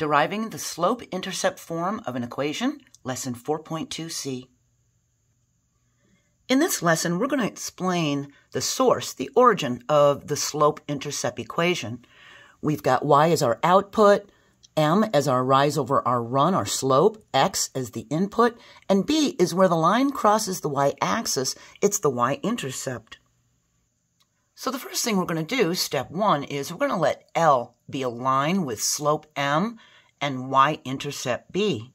Deriving the slope-intercept form of an equation, lesson 4.2c. In this lesson, we're going to explain the source, the origin of the slope-intercept equation. We've got y as our output, m as our rise over our run, our slope, x as the input, and b is where the line crosses the y-axis. It's the y-intercept. So the first thing we're going to do, step one, is we're going to let L be a line with slope m and y-intercept b.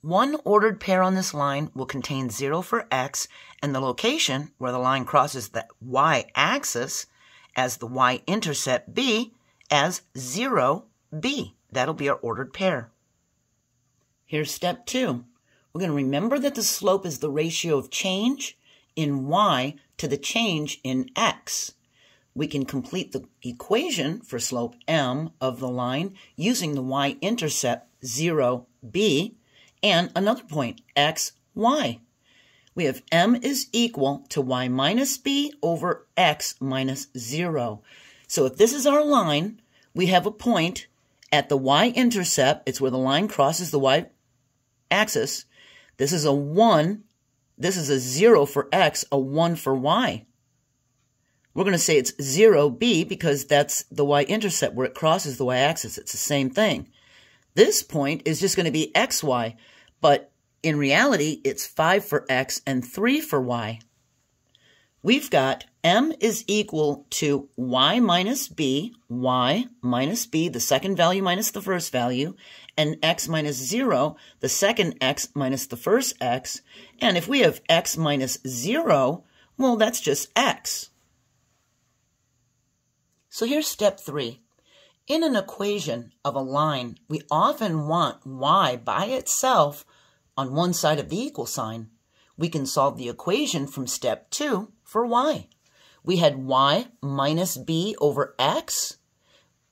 One ordered pair on this line will contain 0 for x, and the location where the line crosses the y-axis as the y-intercept b as 0, b. That'll be our ordered pair. Here's step two. We're going to remember that the slope is the ratio of change in y to the change in x we can complete the equation for slope m of the line using the y-intercept 0b and another point, x, y. We have m is equal to y minus b over x minus 0. So if this is our line, we have a point at the y-intercept. It's where the line crosses the y-axis. This is a 1. This is a 0 for x, a 1 for y. We're going to say it's 0b because that's the y-intercept where it crosses the y-axis. It's the same thing. This point is just going to be xy, but in reality, it's 5 for x and 3 for y. We've got m is equal to y minus b, y minus b, the second value minus the first value, and x minus 0, the second x minus the first x. And if we have x minus 0, well, that's just x. So here's step three. In an equation of a line, we often want y by itself on one side of the equal sign. We can solve the equation from step two for y. We had y minus b over x.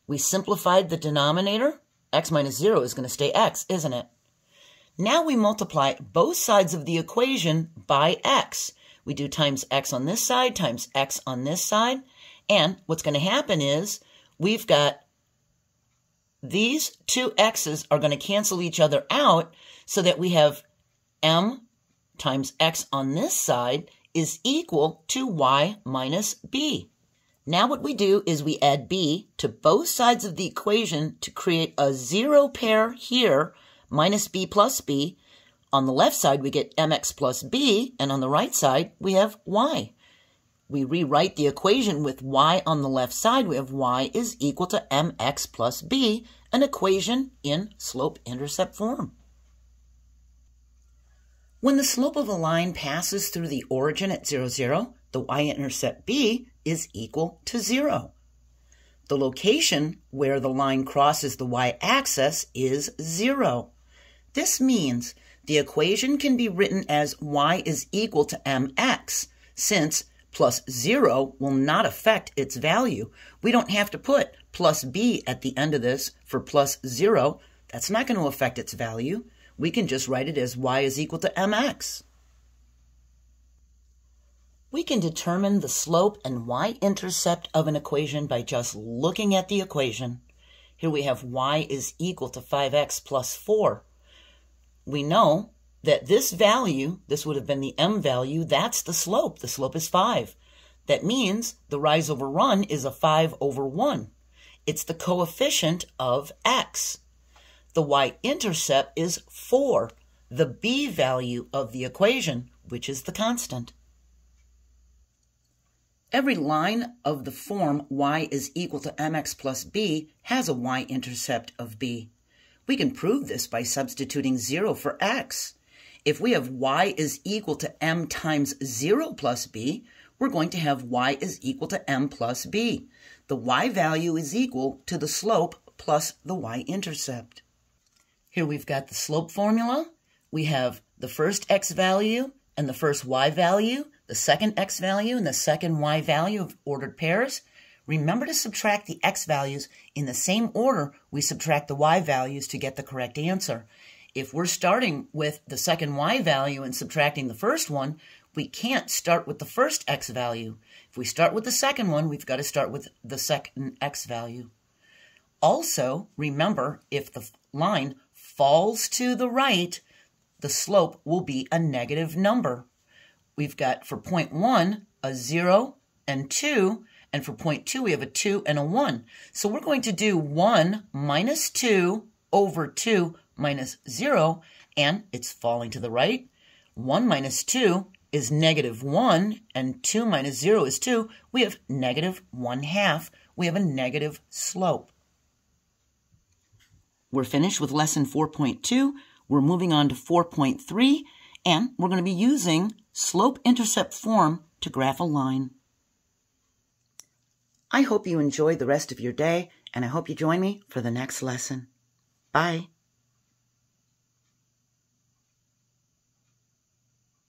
We simplified the denominator. x minus 0 is going to stay x, isn't it? Now we multiply both sides of the equation by x. We do times x on this side times x on this side. And what's going to happen is we've got these two x's are going to cancel each other out so that we have m times x on this side is equal to y minus b. Now what we do is we add b to both sides of the equation to create a zero pair here, minus b plus b. On the left side, we get mx plus b, and on the right side, we have y we rewrite the equation with y on the left side. We have y is equal to mx plus b, an equation in slope-intercept form. When the slope of a line passes through the origin at 0, 0, the y-intercept b is equal to 0. The location where the line crosses the y-axis is 0. This means the equation can be written as y is equal to mx, since plus 0 will not affect its value. We don't have to put plus b at the end of this for plus 0. That's not going to affect its value. We can just write it as y is equal to mx. We can determine the slope and y-intercept of an equation by just looking at the equation. Here we have y is equal to 5x plus 4. We know that this value, this would have been the m value, that's the slope. The slope is 5. That means the rise over run is a 5 over 1. It's the coefficient of x. The y-intercept is 4, the b value of the equation, which is the constant. Every line of the form y is equal to mx plus b has a y-intercept of b. We can prove this by substituting 0 for x. If we have y is equal to m times 0 plus b, we're going to have y is equal to m plus b. The y value is equal to the slope plus the y-intercept. Here we've got the slope formula. We have the first x value and the first y value, the second x value and the second y value of ordered pairs. Remember to subtract the x values in the same order we subtract the y values to get the correct answer. If we're starting with the second y value and subtracting the first one, we can't start with the first x value. If we start with the second one, we've got to start with the second x value. Also, remember, if the line falls to the right, the slope will be a negative number. We've got for point 1, a 0 and 2, and for point 2, we have a 2 and a 1. So we're going to do 1 minus 2 over 2 minus 0, and it's falling to the right. 1 minus 2 is negative 1, and 2 minus 0 is 2. We have negative 1 half. We have a negative slope. We're finished with lesson 4.2. We're moving on to 4.3, and we're going to be using slope-intercept form to graph a line. I hope you enjoyed the rest of your day, and I hope you join me for the next lesson. Bye.